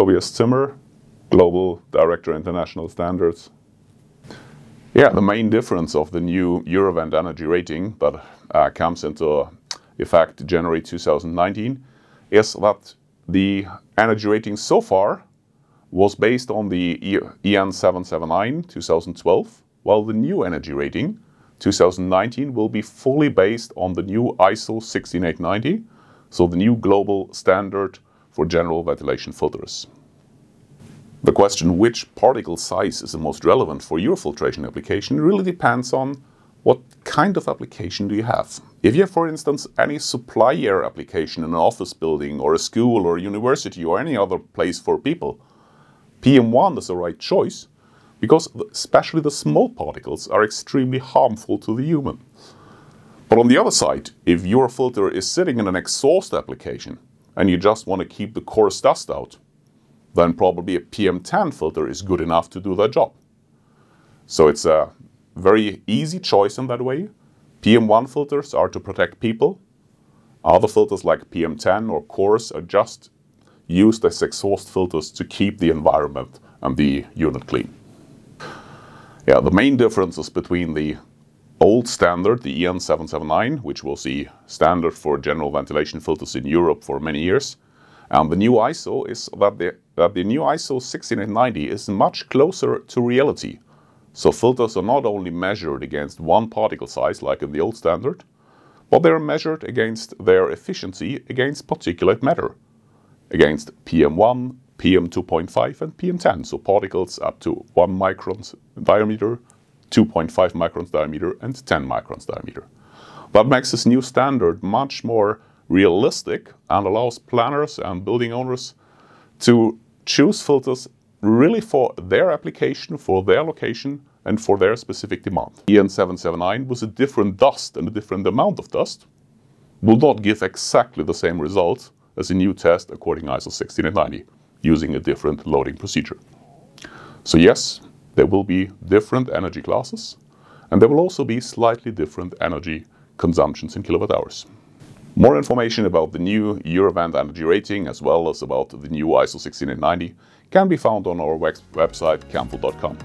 Tobias Zimmer, Global Director International Standards. Yeah, the main difference of the new Eurovent energy rating that uh, comes into effect January 2019 is that the energy rating so far was based on the EN 779 2012, while the new energy rating 2019 will be fully based on the new ISO 16890, so the new global standard for general ventilation filters. The question which particle size is the most relevant for your filtration application really depends on what kind of application do you have. If you have, for instance, any supply air application in an office building or a school or a university or any other place for people, PM1 is the right choice because especially the small particles are extremely harmful to the human. But on the other side, if your filter is sitting in an exhaust application and you just want to keep the coarse dust out, then probably a PM10 filter is good enough to do that job. So it's a very easy choice in that way. PM1 filters are to protect people. Other filters like PM10 or coarse are just used as exhaust filters to keep the environment and the unit clean. Yeah, the main differences between the old standard, the EN 779, which was the standard for general ventilation filters in Europe for many years, and the new ISO is that the, that the new ISO 16890 is much closer to reality. So filters are not only measured against one particle size like in the old standard, but they are measured against their efficiency against particulate matter, against PM1, PM2.5 and PM10, so particles up to 1 microns diameter, 2.5 microns diameter and 10 microns diameter. That makes this new standard much more realistic and allows planners and building owners to choose filters really for their application, for their location, and for their specific demand. EN779 was a different dust and a different amount of dust will not give exactly the same result as a new test according ISO 16890 using a different loading procedure. So yes, there will be different energy classes, and there will also be slightly different energy consumptions in kilowatt hours. More information about the new Eurovent energy rating as well as about the new ISO 16890 can be found on our website camfil.com.